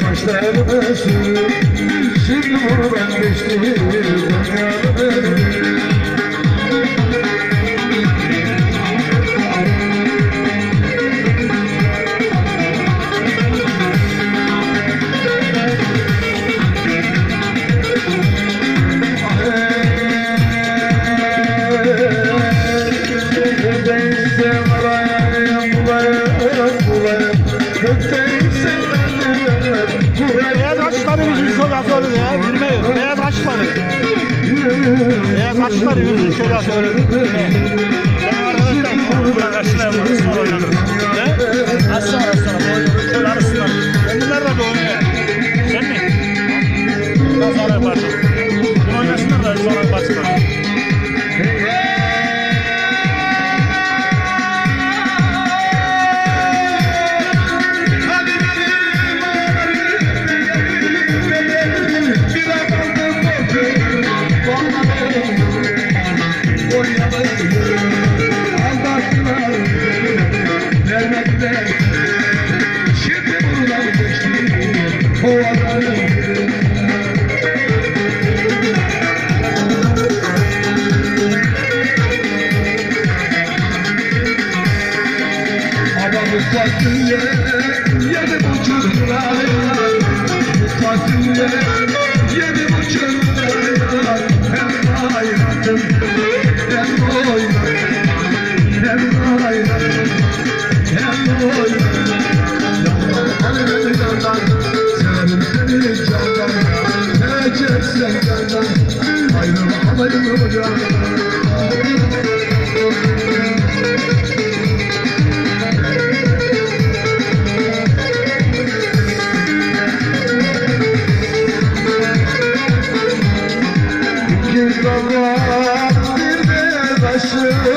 Saçlarımı sür, şimdi bunu ben geçtim, dünyanın Beyaz açları yüzün şurası öyle ya. Bilmiyorum. Beyaz açları. Beyaz açları yüzün şurası öyle. Sen arkadaşlar bu arkadaşlar fasulye yedi Bu fasulye yedi buçuk liraya Hem oynadım gelir candan Geleceksen candan Ayrılma ayrılma candan